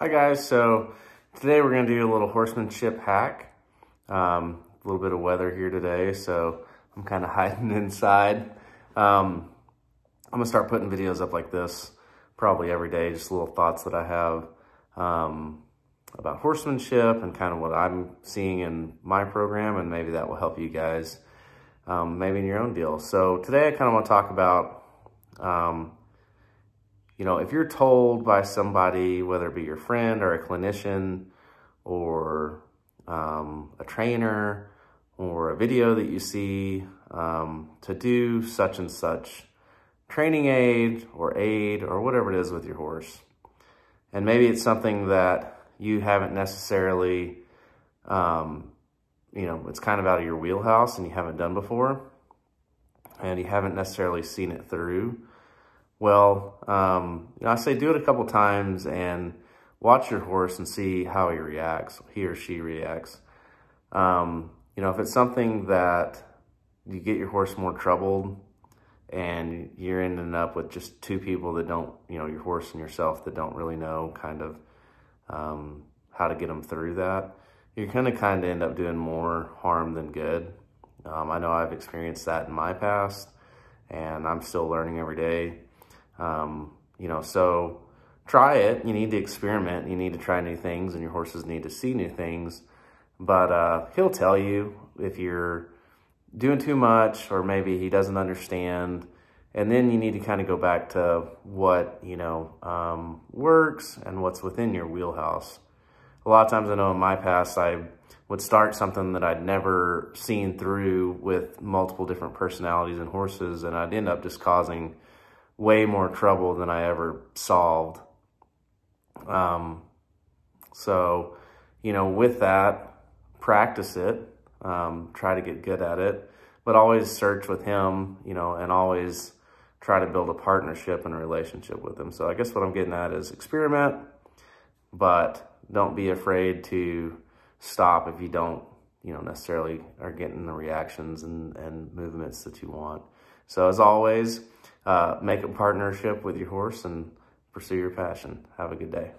Hi guys, so today we're gonna do a little horsemanship hack. Um, a little bit of weather here today, so I'm kind of hiding inside. Um, I'm gonna start putting videos up like this probably every day, just little thoughts that I have um, about horsemanship and kind of what I'm seeing in my program, and maybe that will help you guys um, maybe in your own deal. So today I kind of want to talk about um, you know, if you're told by somebody, whether it be your friend or a clinician or um, a trainer or a video that you see um, to do such and such training aid or aid or whatever it is with your horse. And maybe it's something that you haven't necessarily, um, you know, it's kind of out of your wheelhouse and you haven't done before and you haven't necessarily seen it through. Well, um, you know, I say do it a couple times and watch your horse and see how he reacts, he or she reacts. Um, you know, if it's something that you get your horse more troubled and you're ending up with just two people that don't, you know, your horse and yourself that don't really know kind of um, how to get them through that, you're going to kind of end up doing more harm than good. Um, I know I've experienced that in my past and I'm still learning every day. Um, you know, so try it. You need to experiment. You need to try new things and your horses need to see new things. But uh, he'll tell you if you're doing too much or maybe he doesn't understand. And then you need to kind of go back to what, you know, um, works and what's within your wheelhouse. A lot of times I know in my past, I would start something that I'd never seen through with multiple different personalities and horses. And I'd end up just causing way more trouble than I ever solved. Um, so, you know, with that, practice it, um, try to get good at it, but always search with him, you know, and always try to build a partnership and a relationship with him. So I guess what I'm getting at is experiment, but don't be afraid to stop if you don't, you know, necessarily are getting the reactions and, and movements that you want. So as always, uh, make a partnership with your horse and pursue your passion. Have a good day.